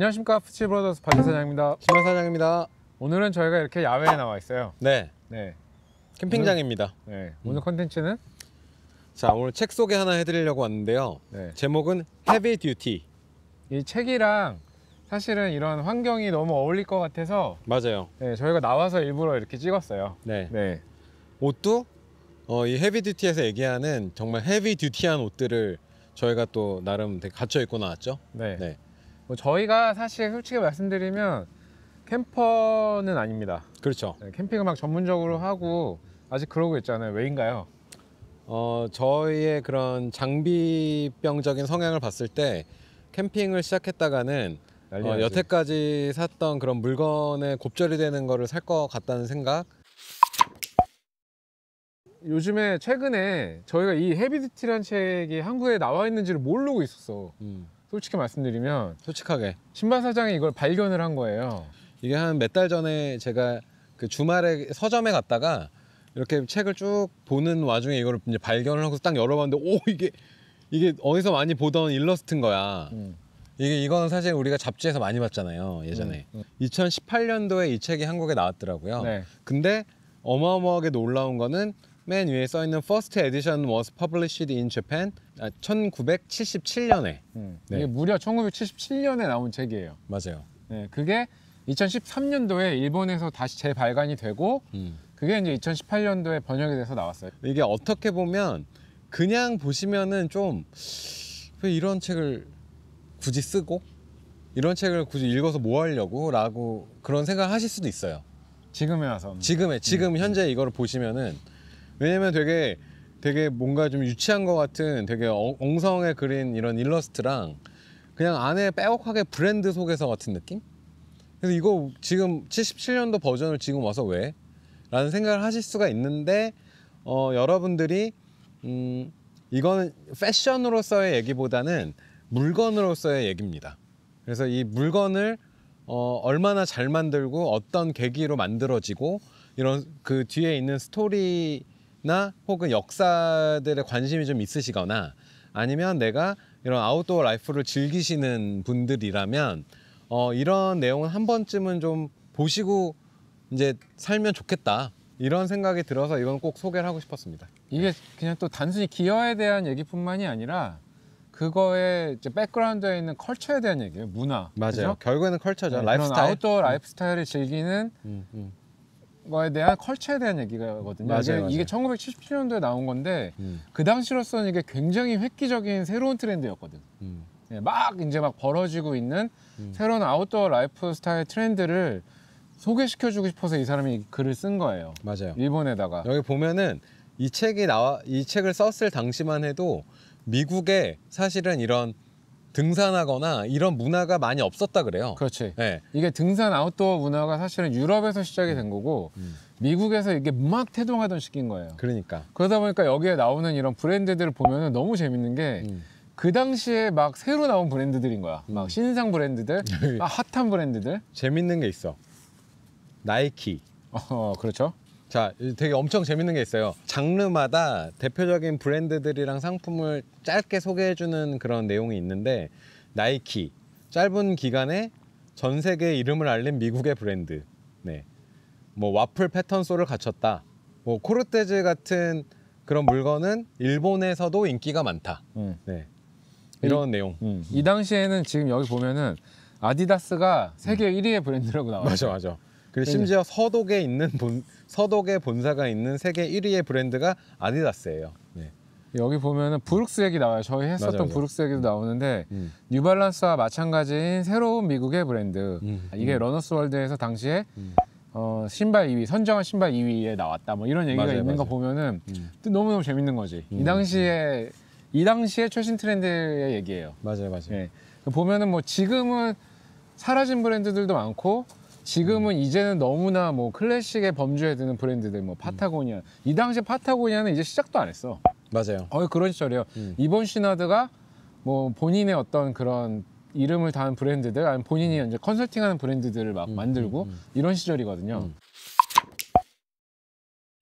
안녕하십니까 풋티지 브라더스 박 사장입니다. 신발 사장입니다. 오늘은 저희가 이렇게 야외에 나와 있어요. 네, 네, 캠핑장입니다. 네. 오늘 컨텐츠는 자, 오늘 책 소개 하나 해드리려고 왔는데요. 네. 제목은 Heavy Duty. 이 책이랑 사실은 이런 환경이 너무 어울릴 것 같아서 맞아요. 네, 저희가 나와서 일부러 이렇게 찍었어요. 네. 네, 옷도 어, 이 Heavy Duty에서 얘기하는 정말 heavy duty한 옷들을 저희가 또 나름 되게 갖춰 입고 나왔죠. 네. 네. 뭐 저희가 사실 솔직히 말씀드리면 캠퍼는 아닙니다. 그렇죠. 네, 캠핑을 막 전문적으로 하고 아직 그러고 있잖아요. 왜인가요? 어, 저희의 그런 장비병적인 성향을 봤을 때 캠핑을 시작했다가는 난리 어, 나지. 여태까지 샀던 그런 물건에 곱절이 되는 거를 살 것 같다는 생각. 요즘에 최근에 저희가 이 헤비듀티라는 책이 한국에 나와 있는지를 모르고 있었어. 음, 솔직히 말씀드리면 솔직하게 신발 사장이 이걸 발견을 한 거예요. 이게 한 몇 달 전에 제가 그 주말에 서점에 갔다가 이렇게 책을 쭉 보는 와중에 이걸 이제 발견을 하고 딱 열어봤는데 오 이게 이게 어디서 많이 보던 일러스트인 거야. 음. 이게 이건 사실 우리가 잡지에서 많이 봤잖아요 예전에. 음, 2018년도에 이 책이 한국에 나왔더라고요. 네. 근데 어마어마하게 놀라운 거는 맨 위에 써 있는 First Edition was published in Japan 아, 1977년에 음. 네. 이게 무려 1977년에 나온 책이에요. 맞아요. 네, 그게 2013년도에 일본에서 다시 재발간이 되고 음. 그게 이제 2018년도에 번역이 돼서 나왔어요. 이게 어떻게 보면 그냥 보시면은 좀 왜 이런 책을 굳이 쓰고 이런 책을 굳이 읽어서 뭐 하려고 라고 그런 생각을 하실 수도 있어요. 지금에 와서 지금의 지금 현재 이거를 보시면은 왜냐면 되게 되게 뭔가 좀 유치한 것 같은 되게 엉- 엉성하게 그린 이런 일러스트랑 그냥 안에 빼곡하게 브랜드 소개서 같은 느낌? 그래서 이거 지금 77년도 버전을 지금 와서 왜? 라는 생각을 하실 수가 있는데 어, 여러분들이 음, 이거는 패션으로서의 얘기보다는 물건으로서의 얘기입니다. 그래서 이 물건을 어, 얼마나 잘 만들고 어떤 계기로 만들어지고 이런 그 뒤에 있는 스토리나 혹은 역사들에 관심이 좀 있으시거나 아니면 내가 이런 outdoor life를 즐기시는 분들이라면 어, 이런 내용은 한 번쯤은 좀 보시고 이제 살면 좋겠다 이런 생각이 들어서 이건 꼭 소개를 하고 싶었습니다. 이게 그냥 또 단순히 기어에 대한 얘기뿐만이 아니라 그거의 이제 background에 있는 컬처에 대한 얘기예요. 문화. 그죠? 결국에는 culture죠. 네, lifestyle. Outdoor life style을 즐기는 음, 음, 거에 대한 컬처에 대한 얘기거든요. 맞아요, 이게, 맞아요. 이게 1977년도에 나온 건데 음, 그 당시로서는 이게 굉장히 획기적인 새로운 트렌드였거든. 음. 네, 막 이제 막 벌어지고 있는 음. 새로운 outdoor lifestyle 트렌드를 소개시켜주고 싶어서 이 사람이 이 글을 쓴 거예요. 맞아요. 일본에다가. 여기 보면은 이 책이 나와 이 책을 썼을 당시만 해도 미국에 사실은 이런 등산하거나 이런 문화가 많이 없었다 그래요. 그렇지. 네. 이게 등산 아웃도어 문화가 사실은 유럽에서 시작이 된 거고 음. 미국에서 이게 막 태동하던 시기인 거예요. 그러니까. 그러다 보니까 여기에 나오는 이런 브랜드들을 보면은 너무 재밌는 게그 음. 당시에 막 새로 나온 브랜드들인 거야. 막 신상 브랜드들, 막 핫한 브랜드들. 재밌는 게 있어. 나이키. 어, 그렇죠. 자, 되게 엄청 재밌는 게 있어요. 장르마다 대표적인 브랜드들이랑 상품을 짧게 소개해주는 그런 내용이 있는데, 나이키. 짧은 기간에 전 세계 이름을 알린 미국의 브랜드. 네. 뭐, 와플 패턴 소를 갖췄다. 뭐, 코르테즈 같은 그런 물건은 일본에서도 인기가 많다. 음. 네. 이런 내용. 음. 이 당시에는 지금 여기 보면은 아디다스가 세계 1위의 브랜드라고 나와요. 음. 맞아, 맞아. 그리고 네. 심지어 서독에 있는 본, 서독에 본사가 있는 세계 1위의 브랜드가 아디다스예요. 네. 여기 보면은 브룩스 얘기 나와요. 저희 했었던 맞아, 맞아. 브룩스 얘기도 나오는데 음. 뉴발란스와 마찬가지인 새로운 미국의 브랜드. 음. 이게 Runner's World에서 당시에 음. 어, 신발 2위, 선정한 신발 2위에 나왔다. 뭐 이런 얘기가 맞아요, 있는 거 맞아요. 보면은 음. 또 너무너무 재밌는 거지. 이 음. 당시에 이 당시에 최신 트렌드의 얘기예요. 맞아요, 맞아요. 예. 보면은 뭐 지금은 사라진 브랜드들도 많고 지금은 이제는 너무나 뭐 클래식의 범주에 드는 브랜드들 뭐 파타고니아 이 당시 파타고니아는 이제 시작도 안 했어 맞아요. 거의 그런 시절이에요 음. 이번 시나드가 뭐 본인의 어떤 그런 이름을 다한 브랜드들 아니면 본인이 이제 컨설팅하는 브랜드들을 막 음, 만들고 음, 음. 이런 시절이거든요 음.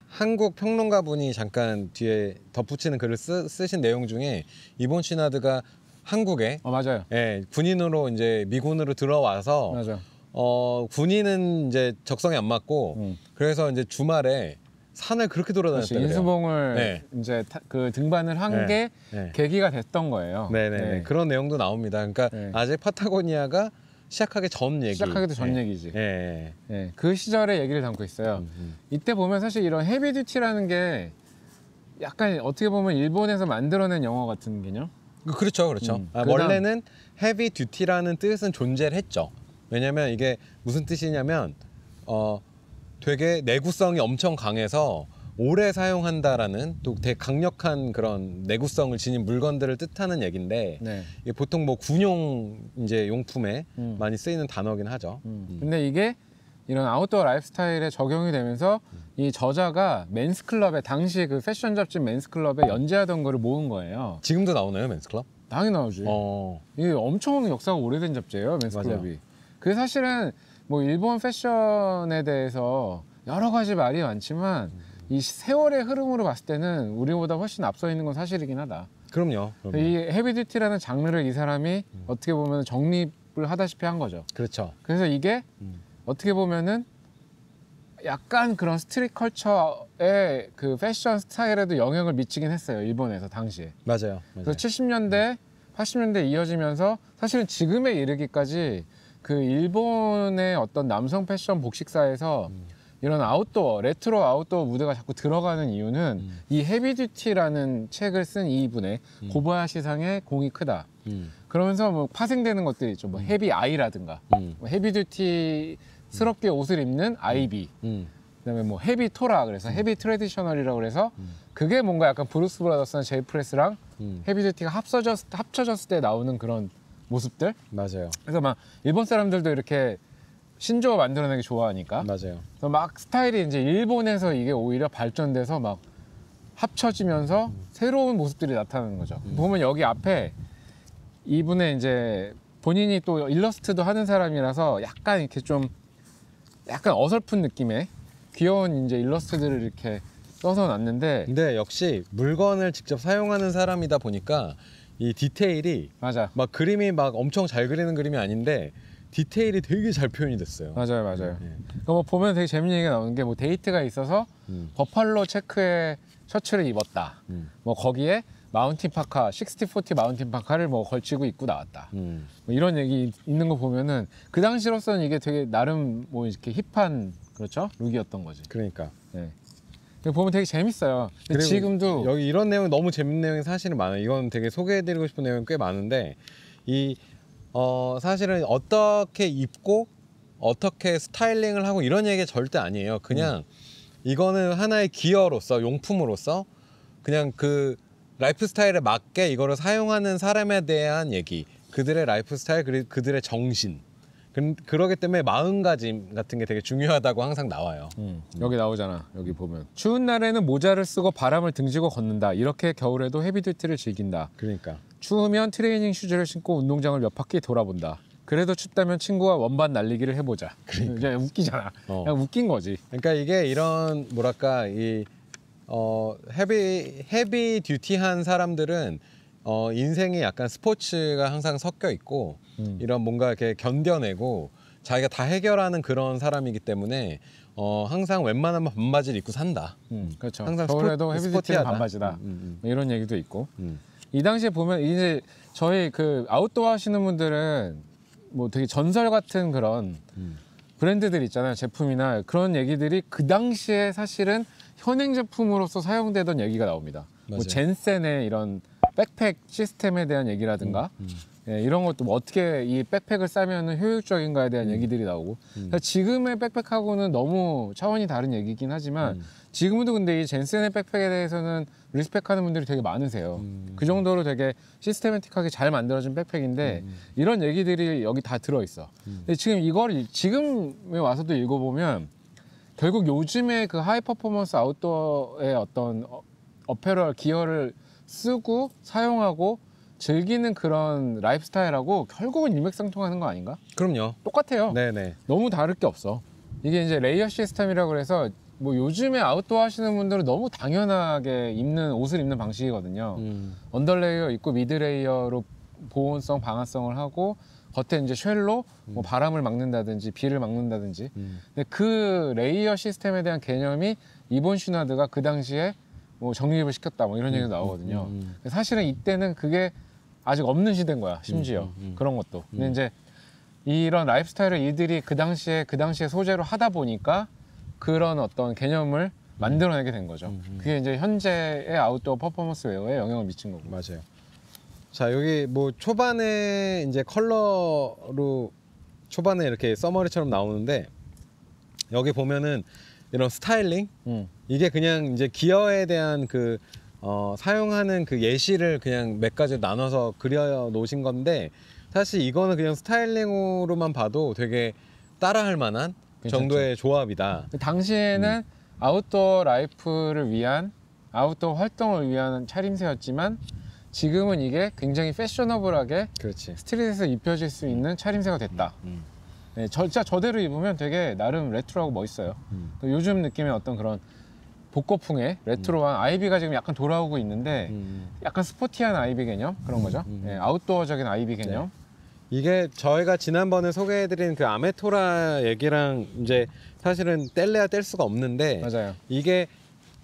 한국 평론가 분이 잠깐 뒤에 덧붙이는 글을 쓰, 쓰신 내용 중에 이본 시나드가 한국에 어 맞아요. 예, 군인으로 이제 미군으로 들어와서 맞아. 어 군인은 이제 적성에 안 맞고 음. 그래서 이제 주말에 산을 그렇게. 돌아다녔다 그래요. 인수봉을 네. 이제 타- 그 등반을 한 네. 게 네. 계기가 됐던 거예요. 네네 네. 그런 내용도 나옵니다. 그러니까 네. 아직 파타고니아가 시작하기 전 얘기. 시작하기도 전 예. 얘기지. 예. 예, 그 시절의 얘기를 담고 있어요. 음, 음. 이때 보면 사실 이런 헤비듀티라는 게 약간 어떻게 보면 일본에서 만들어낸 영화 같은 개념? 그- 그렇죠, 그렇죠. 음, 아, 원래는 헤비 듀티라는 뜻은 존재를 했죠. 왜냐면 이게 무슨 뜻이냐면 어 되게 내구성이 엄청 강해서 오래 사용한다라는 또 되게 강력한 그런 내구성을 지닌 물건들을 뜻하는 얘긴데 네. 이게 보통 뭐 군용 이제 용품에 음. 많이 쓰이는 단어긴 하죠. 음. 근데 이게 이런 아웃도어 라이프스타일에 적용이 되면서 이 저자가 맨스클럽에 당시 그 패션 잡지 맨스클럽에 연재하던 거를 모은 거예요. 지금도 나오나요, 맨스클럽? 당연히 나오지. 어. 이게 엄청 역사가 오래된 잡지예요, 맨스클럽이. 그게 사실은 뭐 일본 패션에 대해서 여러 가지 말이 많지만 이 세월의 흐름으로 봤을 때는 우리보다 훨씬 앞서 있는 건 사실이긴 하다. 그럼요. 그럼요. 이 헤비듀티라는 장르를 이 사람이 어떻게 보면 정립을 하다시피 한 거죠. 그렇죠. 그래서 이게 음. 어떻게 보면은 약간 그런 street culture의 그 패션 스타일에도 영향을 미치긴 했어요. 일본에서 당시에. 맞아요. 맞아요. 그래서 70년대, 80년대 이어지면서 사실은 지금에 이르기까지 그 일본의 어떤 남성 패션 복식사에서 음. 이런 outdoor, retro outdoor 무드가 자꾸 들어가는 이유는 음. 이 heavy duty라는 책을 쓴 이분의 음. 고바야시상의 공이 크다. 음. 그러면서 뭐 파생되는 것들이 있죠. 뭐 heavy 아이라든가 음. 뭐 heavy duty스럽게 옷을 입는 아이비 음. 그다음에 뭐 heavy 토라 그래서 heavy traditional이라고 그래서 음. 그게 뭔가 약간 브룩스 브라더스나 제이 프레스랑 음. heavy duty가 합쳐졌, 합쳐졌을 때 나오는 그런 모습들 맞아요. 그래서 막 일본 사람들도 이렇게 신조어 만들어내기 좋아하니까 맞아요. 그래서 막 스타일이 이제 일본에서 이게 오히려 발전돼서 막 합쳐지면서 새로운 모습들이 나타나는 거죠. 보면 여기 앞에 이분의 이제 본인이 또 일러스트도 하는 사람이라서 약간 이렇게 좀 약간 어설픈 느낌의 귀여운 이제 일러스트들을 이렇게 써서 놨는데 근데 역시 물건을 직접 사용하는 사람이다 보니까 이 디테일이 맞아 막 그림이 막 엄청 잘 그리는 그림이 아닌데 디테일이 되게 잘 표현이 됐어요. 맞아요 맞아요. 예. 그뭐 보면 되게 재밌는 얘기가 나오는 게 뭐 데이트가 있어서 음. buffalo check의 셔츠를 입었다. 음. 뭐 거기에 mountain parka, 6040 mountain parka를 뭐 걸치고 입고 나왔다. 음. 뭐 이런 얘기 있는 거 보면은 그 당시로서는 이게 되게 나름 뭐 이렇게 hip한 그렇죠 look이었던 거지. 그러니까 네. 보면 되게 재밌어요. 근데 지금도 여기 이런 내용 너무 재밌는 내용이 사실은 많아요. 이건 되게 소개해드리고 싶은 내용이 꽤 많은데 이 어, 사실은 어떻게 입고 어떻게 styling을 하고 이런 얘기 절대 아니에요. 그냥 이거는 하나의 gear로서 용품으로서 그냥 그 lifestyle에 맞게 이거를 사용하는 사람에 대한 얘기, 그들의 라이프 스타일 그리고 그들의 정신. 그, 그러기 때문에 마음가짐 같은 게 되게 중요하다고 항상 나와요. 음, 여기 나오잖아. 여기 보면 추운 날에는 모자를 쓰고 바람을 등지고 걷는다. 이렇게 겨울에도 heavy duty를 즐긴다. 그러니까 추우면 training shoes를 신고 운동장을 몇 바퀴 돌아본다. 그래도 춥다면 친구와 원반 날리기를 해보자. 그러니까. 웃기잖아. 어. 그냥 웃긴 거지. 그러니까 이게 이런 뭐랄까 이 어, heavy heavy duty한 사람들은 어, 인생이 약간 스포츠가 항상 섞여 있고 음. 이런 뭔가 이렇게 견뎌내고 자기가 다 해결하는 그런 사람이기 때문에 어, 항상 웬만하면 반바지를 입고 산다. 음, 그렇죠. 항상 겨울에도 스포티하다. 반바지다. 음, 음, 뭐 이런 얘기도 있고. 음, 이 당시에 보면 이제 저희 그 아웃도어 하시는 분들은 뭐 되게 전설 같은 그런 음. 브랜드들 있잖아요. 제품이나 그런 얘기들이 그 당시에 사실은 현행 제품으로서 사용되던 얘기가 나옵니다. 뭐 맞아요. 젠센의 이런 백팩 시스템에 대한 얘기라든가 음, 예, 이런 것도 뭐 어떻게 이 backpack을 싸면 효율적인가에 대한 얘기들이 나오고 음. 지금의 backpack하고는 너무 차원이 다른 얘기긴 하지만 음. 지금도 근데 이 젠센의 backpack에 대해서는 respect하는 분들이 되게 많으세요. 음. 그 정도로 되게 systematic하게 잘 만들어진 backpack인데 음. 이런 얘기들이 여기 다 들어 있어. 근데 지금 이걸 지금에 와서도 읽어보면 결국 요즘에 그 하이 퍼포먼스 아웃도어의 어떤 어- apparel gear를 쓰고 사용하고 즐기는 그런 lifestyle하고 결국은 일맥상통하는 거 아닌가? 그럼요. 똑같아요. 네네. 너무 다를 게 없어. 이게 이제 layer system이라고 그래서 뭐 요즘에 아웃도어 하시는 분들은 너무 당연하게 입는 옷을 입는 방식이거든요. 음, under layer 입고 mid layer로 보온성 방한성을 하고 겉에 이제 shell로 뭐 바람을 막는다든지 비를 막는다든지 음. 근데 그 layer system에 대한 개념이 이본 슈나드가 그 당시에 뭐 정립을 시켰다 뭐 이런 얘기가 나오거든요. 음, 근데 사실은 이때는 그게 아직 없는 시대인 거야 심지어 음, 음. 그런 것도. 근데 이제 이런 lifestyle을 이들이 그 당시에 그 당시에 소재로 하다 보니까 그런 어떤 개념을 만들어내게 된 거죠. 음, 음. 그게 이제 현재의 아웃도어 퍼포먼스 웨어에 영향을 미친 거고. 맞아요. 자 여기 뭐 초반에 이제 컬러로 초반에 이렇게 summary처럼 나오는데 여기 보면은 이런 스타일링 음. 이게 그냥 이제 기어에 대한 그 어, 사용하는 그 예시를 그냥 몇 가지 나눠서 그려 놓으신 건데 사실 이거는 그냥 styling으로만 봐도 되게 따라할 만한 괜찮죠. 정도의 조합이다. 그 당시에는 outdoor life를 위한 아웃도어 활동을 위한 차림새였지만 지금은 이게 굉장히 fashionable하게 그렇지. street에서 입혀질 수 있는 차림새가 됐다. 음. 네, 저, 진짜 저대로 입으면 되게 나름 retro하고 멋있어요. 음. 또 요즘 느낌의 어떤 그런 복고풍의 retro한 Ivy가 지금 약간 돌아오고 있는데 음. 약간 sporty한 Ivy 개념 그런 거죠. 음. 네, outdoor적인 Ivy 개념. 이게 저희가 지난번에 소개해드린 그 아메토라 얘기랑 이제 사실은 뗄래야 뗄 수가 없는데 맞아요. 이게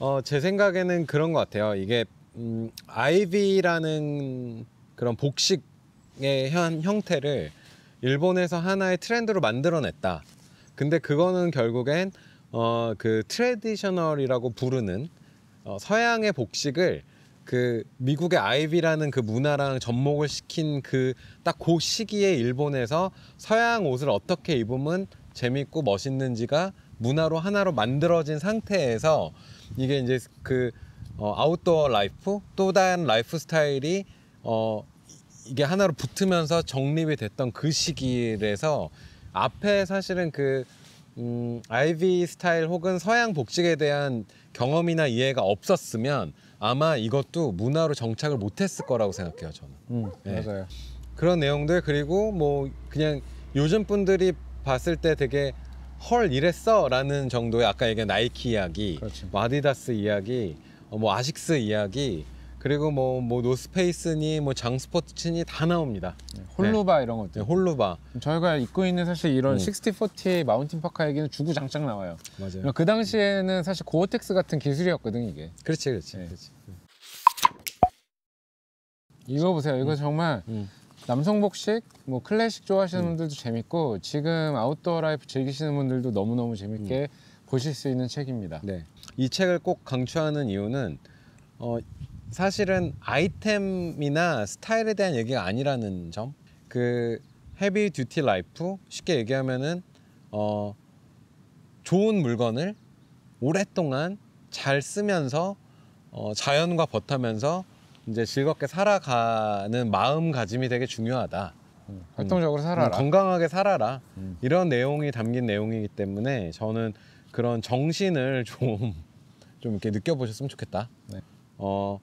어, 제 생각에는 그런 것 같아요. 이게 음, Ivy라는 그런 복식의 현, 형태를 일본에서 하나의 트렌드로 만들어냈다. 근데 그거는 결국엔 어, 그 traditional이라고 부르는 어, 서양의 복식을 그 미국의 Ivy라는 그 문화랑 접목을 시킨 그 딱 그 시기에 일본에서 서양 옷을 어떻게 입으면 재밌고 멋있는지가 문화로 하나로 만들어진 상태에서 이게 이제 그 어, outdoor life 또 다른 라이프 스타일이 어, 이게 하나로 붙으면서 정립이 됐던 그 시기라서 앞에 사실은 그 음, Ivy style 혹은 서양 복식에 대한 경험이나 이해가 없었으면 아마 이것도 문화로 정착을 못했을 거라고 생각해요 저는 음, 네. 맞아요. 그런 내용들 그리고 뭐 그냥 요즘 분들이 봤을 때 되게 헐 이랬어라는 정도의 아까 얘기한 나이키 이야기, 그렇죠. 뭐 아디다스 이야기, 어, 뭐 아식스 이야기 그리고 뭐 뭐 노스페이스니 뭐 잔스포츠니 다 나옵니다. 홀루바 이런 네, 것들. 홀루바 저희가 입고 있는 사실 이런 음. 6040 mountain parka 얘기는 주구장창 나와요. 맞아요. 그 당시에는 사실 고어텍스 같은 기술이었거든 이게. 그렇지 그렇지 네. 그렇지. 이거 보세요. 이거 정말 음. 남성 복식, 뭐 클래식 좋아하시는 분들도 재밌고 지금 outdoor life 즐기시는 분들도 너무 너무 재밌게 보실 수 있는 책입니다. 네. 이 책을 꼭 강추하는 이유는 어, 사실은 아이템이나 스타일에 대한 얘기가 아니라는 점. 그 heavy duty life 쉽게 얘기하면은 어, 좋은 물건을 오랫동안 잘 쓰면서 어, 자연과 벗하면서 이제 즐겁게 살아가는 마음가짐이 되게 중요하다. 음, 활동적으로 살아라. 음, 건강하게 살아라. 음. 이런 내용이 담긴 내용이기 때문에 저는 그런 정신을 좀, 좀 이렇게 느껴보셨으면 좋겠다. 네. 어,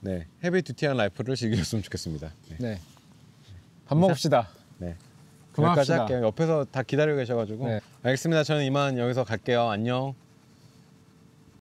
네. 헤비 듀티한 라이프를 즐기셨으면 좋겠습니다. 네. 네. 밥 먹읍시다. 네. 그만합시다. 여기까지 할게요. 옆에서 다 기다리고 계셔가지고. 네. 알겠습니다. 저는 이만 여기서 갈게요. 안녕.